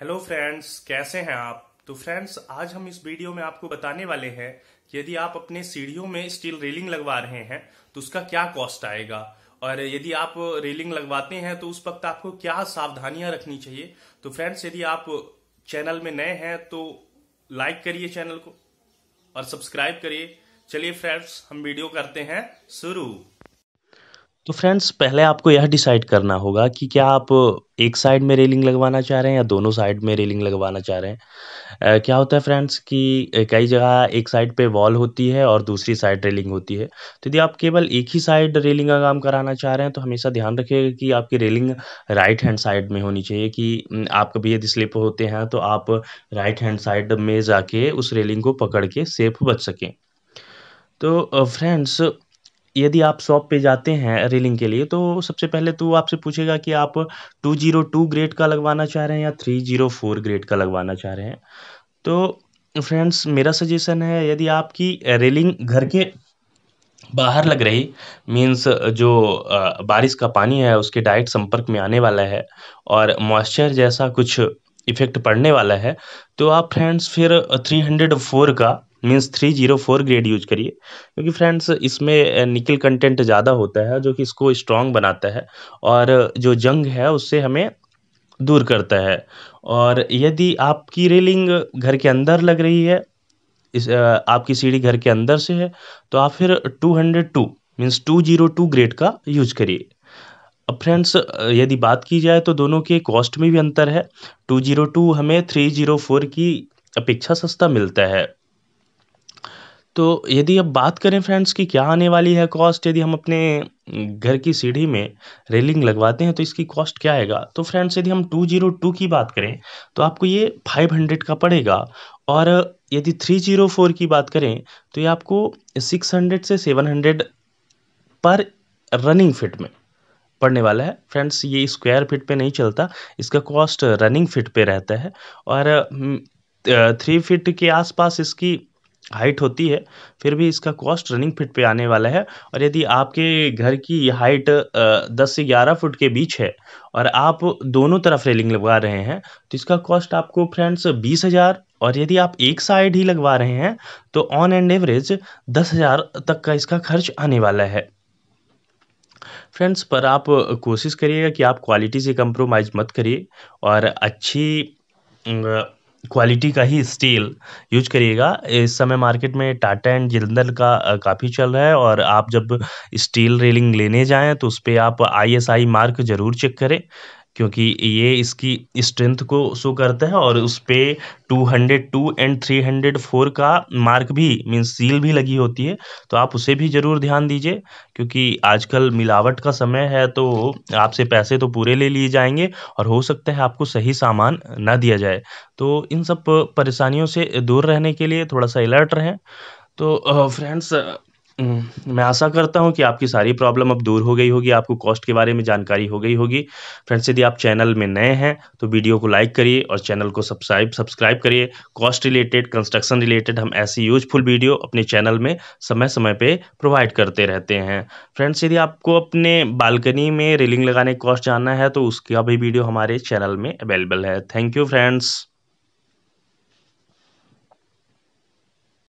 Hello friends कैसे हैं आप? तो फ्रेंड्स आज हम इस वीडियो में आपको बताने वाले हैं, यदि आप अपने सीढ़ियों में स्टील रेलिंग लगवा रहे हैं तो उसका क्या कॉस्ट आएगा? और यदि आप रेलिंग लगवाते हैं तो उस वक्त आपको क्या सावधानियाँ रखनी चाहिए? तो फ्रेंड्स यदि आप चैनल में नए हैं तो लाइक करिए चैनल को और सब्सक्राइब करिए। चलिए फ्रेंड्स हम वीडियो करते हैं शुरू। तो फ्रेंड्स पहले आपको यह डिसाइड करना होगा कि क्या आप एक साइड में रेलिंग लगवाना चाह रहे हैं या दोनों साइड में रेलिंग लगवाना चाह रहे हैं। क्या होता है फ्रेंड्स कि कई जगह एक साइड पे वॉल होती है और दूसरी साइड रेलिंग होती है। तो यदि आप केवल एक ही साइड रेलिंग का काम कराना चाह रहे हैं तो हमेशा ध्यान रखिएगा कि आपकी रेलिंग राइट हैंड साइड में होनी चाहिए कि आप कभी यदि स्लिप होते हैं तो आप राइट हैंड साइड में जाके उस रेलिंग को पकड़ के सेफ़ बच सकें। तो फ्रेंड्स यदि आप शॉप पे जाते हैं रेलिंग के लिए तो सबसे पहले तो आपसे पूछेगा कि आप टू ज़ीरो टू ग्रेड का लगवाना चाह रहे हैं या थ्री ज़ीरो फोर ग्रेड का लगवाना चाह रहे हैं। तो फ्रेंड्स मेरा सजेशन है, यदि आपकी रेलिंग घर के बाहर लग रही मीन्स जो बारिश का पानी है, उसके डायरेक्ट संपर्क में आने वाला है और मॉइस्चर जैसा कुछ इफ़ेक्ट पड़ने वाला है तो आप फ्रेंड्स फिर थ्री हंड्रेड फोर का means three zero four grade use करिए। क्योंकि फ्रेंड्स इसमें निकल कंटेंट ज़्यादा होता है, जो कि इसको स्ट्रॉन्ग बनाता है, और, जो जंग है, उससे हमें दूर करता है। और यदि आपकी रेलिंग घर के अंदर लग रही है, इस आपकी सीढ़ी घर के अंदर से है तो आप फिर two hundred two means two zero two grade का यूज़ करिए। अब फ्रेंड्स यदि बात की जाए तो दोनों के कॉस्ट में भी अंतर है। टू ज़ीरो टू हमें थ्री ज़ीरो फोर की अपेक्षा सस्ता मिलता है। तो यदि अब बात करें फ्रेंड्स कि, क्या आने वाली है कॉस्ट यदि हम अपने घर की सीढ़ी में रेलिंग लगवाते हैं तो इसकी कॉस्ट क्या आएगा? तो फ्रेंड्स यदि हम टू ज़ीरो टू की बात करें तो आपको ये फाइव हंड्रेड का पड़ेगा। और यदि थ्री ज़ीरो फोर की बात करें तो ये आपको सिक्स हंड्रेड से सेवन हंड्रेड पर रनिंग फिट में पड़ने वाला है। फ्रेंड्स ये स्क्वायर फिट पे नहीं चलता, इसका कॉस्ट रनिंग फिट पे रहता है। और थ्री फिट के आसपास इसकी हाइट होती है, फिर भी इसका कॉस्ट रनिंग फिट पे आने वाला है। और यदि आपके घर की हाइट दस से ग्यारह फुट के बीच है और आप दोनों तरफ़ रेलिंग लगवा रहे हैं तो इसका कॉस्ट आपको फ्रेंड्स बीस हज़ार और यदि आप एक साइड ही लगवा रहे हैं तो ऑन एंड एवरेज दस हज़ार तक का इसका खर्च आने वाला है। फ्रेंड्स पर आप कोशिश करिएगा कि आप क्वालिटी से कंप्रोमाइज़ मत करिए और अच्छी क्वालिटी का ही स्टील यूज़ करिएगा। इस समय मार्केट में टाटा एंड जिंदल का काफ़ी चल रहा है और आप जब स्टील रेलिंग लेने जाएँ तो उस पर आप आईएसआई एस आई मार्क ज़रूर चेक करें। क्योंकि ये इसकी स्ट्रेंथ को शो करता है और उस पर two hundred two and three hundred four का मार्क भी मीन्स सील भी लगी होती है। तो आप उसे भी ज़रूर ध्यान दीजिए, क्योंकि आजकल मिलावट का समय है तो आपसे पैसे तो पूरे ले लिए जाएँगे और हो सकता है आपको सही सामान ना दिया जाए। तो इन सब परेशानियों से दूर रहने के लिए थोड़ा सा अलर्ट रहें। तो फ्रेंड्स हम्म, मैं आशा करता हूँ कि आपकी सारी प्रॉब्लम अब दूर हो गई होगी आपको कॉस्ट के बारे में जानकारी हो गई होगी। फ्रेंड्स यदि आप चैनल में नए हैं तो वीडियो को लाइक करिए और चैनल को सब्सक्राइब सब्सक्राइब करिए। कॉस्ट रिलेटेड कंस्ट्रक्शन रिलेटेड हम ऐसी यूजफुल वीडियो अपने चैनल में समय समय पर प्रोवाइड करते रहते हैं। फ्रेंड्स यदि आपको अपने बालकनी में रेलिंग लगाने कॉस्ट जानना है तो उसका भी वीडियो हमारे चैनल में अवेलेबल है। Thank you friends